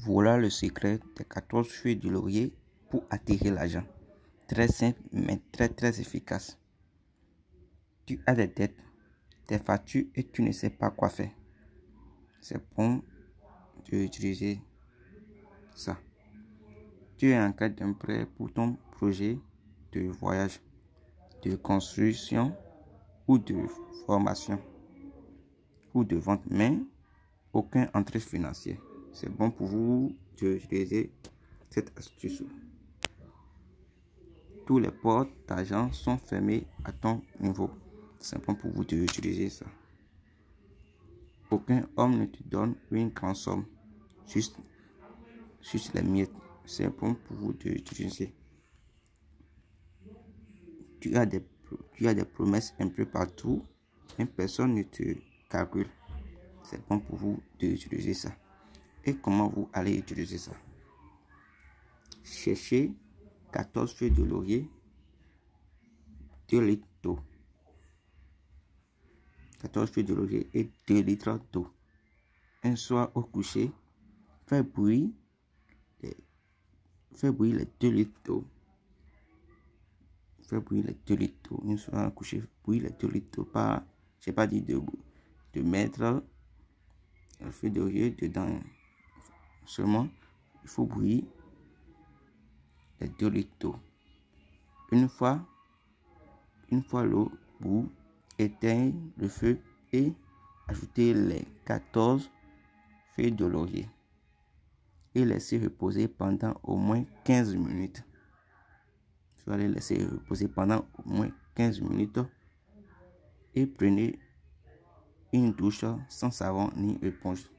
Voilà le secret des 14 feuilles de laurier pour attirer l'argent. Très simple, mais très très efficace. Tu as des dettes, des factures et tu ne sais pas quoi faire. C'est bon d'utiliser ça. Tu es en cas d'un prêt pour ton projet de voyage, de construction ou de formation ou de vente, mais aucun entrée financière c'est bon pour vous d'utiliser cette astuce. Tous les portes d'argent sont fermés à ton niveau. C'est bon pour vous d'utiliser ça. Aucun homme ne te donne une grande somme. Juste, juste les miettes. C'est bon pour vous d'utiliser. Tu as des, tu as des promesses un peu partout. mais personne ne te calcule. C'est bon pour vous d'utiliser ça comment vous allez utiliser ça? Cherchez 14 feuilles de laurier, 2 litres d'eau. 14 feuilles de laurier et 2 litres d'eau. Un soir au coucher, faites bouillir les, bouillir les 2 litres d'eau. Faites bouillir les 2 litres d'eau. Un soir au coucher, bouillir les 2 litres d'eau. Pas, j'ai pas dit de, mettre la feuille de laurier dedans. Seulement, il faut bouillir les 2 litres d'eau. Une fois, une fois l'eau bout, éteignez le feu et ajoutez les 14 feuilles de laurier et laissez reposer pendant au moins 15 minutes. Vous allez laisser reposer pendant au moins 15 minutes et prenez une douche sans savon ni éponge.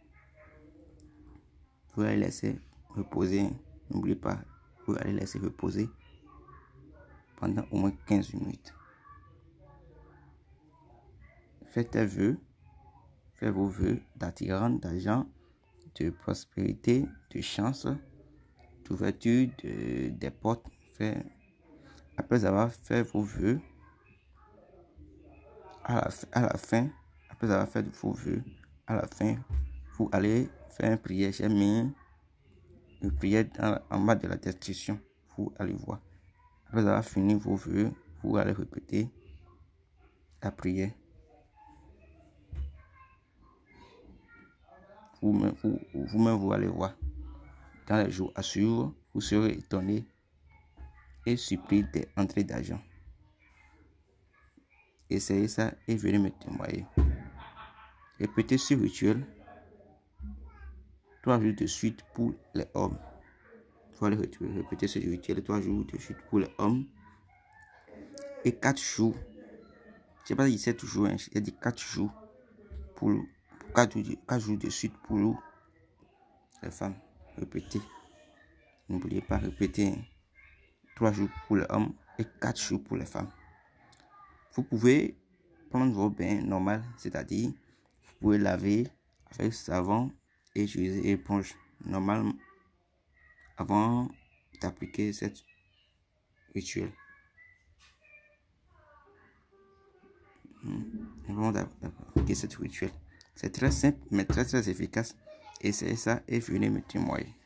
Vous allez laisser reposer. N'oubliez pas, vous allez laisser reposer pendant au moins 15 minutes. Faites tes vœux. Faites vos vœux d'attirance, d'argent, de prospérité, de chance, d'ouverture de, des portes. Fait, après avoir fait vos vœux, à la, à la fin, après avoir fait vos vœux, à la fin, vous allez faire une prière. J'ai mis une prière en bas de la description. Vous allez voir. Après avoir fini vos vœux, vous allez répéter la prière. Vous-même, vous, vous, vous allez voir. Dans les jours à vous serez étonné et surpris des entrées d'argent. Essayez ça et venez me témoigner. Répétez ce rituel trois jours de suite pour les hommes. Il faut aller répéter ce rituel trois jours de suite pour les hommes. Et quatre jours. Je sais pas si c'est toujours, hein, il dit quatre jours pour, quatre, jours de suite pour les femmes. Répétez. N'oubliez pas, répéter hein. trois jours pour les hommes et quatre jours pour les femmes. Vous pouvez prendre vos bains normal, c'est-à-dire vous pouvez laver avec savon et utiliser éponge normale avant d'appliquer cette rituel. Hmm. Avant d'appliquer cette rituel. C'est très simple mais très très efficace. Essayez ça et venez me témoigner.